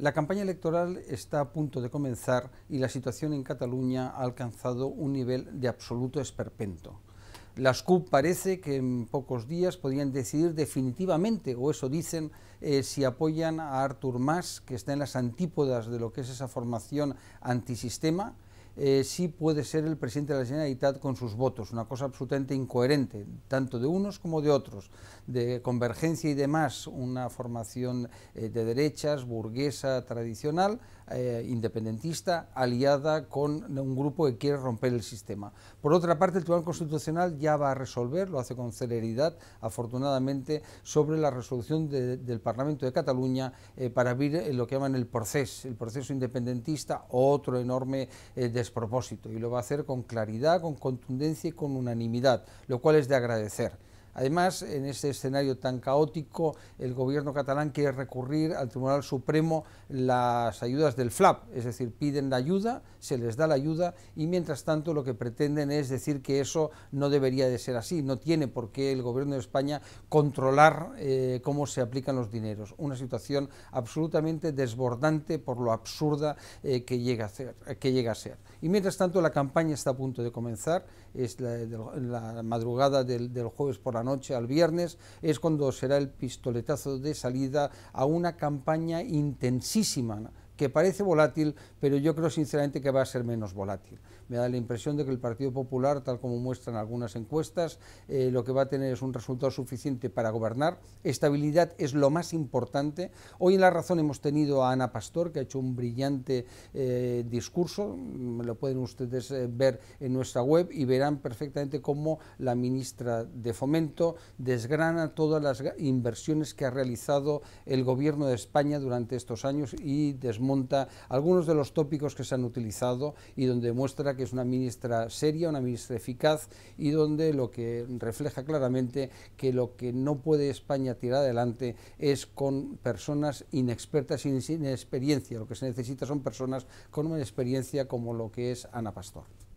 La campaña electoral está a punto de comenzar y la situación en Cataluña ha alcanzado un nivel de absoluto esperpento. Las CUP parece que en pocos días podrían decidir definitivamente, o eso dicen, eh, si apoyan a Artur Mas, que está en las antípodas de lo que es esa formación antisistema, eh, sí puede ser el presidente de la Generalitat con sus votos, una cosa absolutamente incoherente, tanto de unos como de otros, de convergencia y demás, una formación eh, de derechas, burguesa, tradicional, eh, independentista, aliada con un grupo que quiere romper el sistema. Por otra parte, el Tribunal Constitucional ya va a resolver, lo hace con celeridad, afortunadamente, sobre la resolución del Parlamento de Cataluña para abrir lo que llaman el proceso, el proceso independentista, otro enorme despropósito y lo va a hacer con claridad, con contundencia y con unanimidad, lo cual es de agradecer. Además, en este escenario tan caótico, el gobierno catalán quiere recurrir al Tribunal Supremo las ayudas del FLAP, es decir, piden la ayuda, se les da la ayuda y mientras tanto lo que pretenden es decir que eso no debería de ser así, no tiene por qué el gobierno de España controlar eh, cómo se aplican los dineros, una situación absolutamente desbordante por lo absurda eh, que, llega a ser. Y mientras tanto la campaña está a punto de comenzar, es la, madrugada del, del jueves por la noche al viernes, es cuando será el pistoletazo de salida a una campaña intensísima que parece volátil, pero yo creo sinceramente que va a ser menos volátil. Me da la impresión de que el Partido Popular, tal como muestran algunas encuestas, eh, lo que va a tener es un resultado suficiente para gobernar. Estabilidad es lo más importante. Hoy en La Razón hemos tenido a Ana Pastor, que ha hecho un brillante eh, discurso, lo pueden ustedes eh, ver en nuestra web y verán perfectamente cómo la ministra de Fomento desgrana todas las inversiones que ha realizado el Gobierno de España durante estos años y desmonta algunos de los tópicos que se han utilizado y donde muestra que es una ministra seria, una ministra eficaz y donde lo que refleja claramente que lo que no puede España tirar adelante es con personas inexpertas y sin experiencia. Lo que se necesita son personas con una experiencia como lo que es Ana Pastor.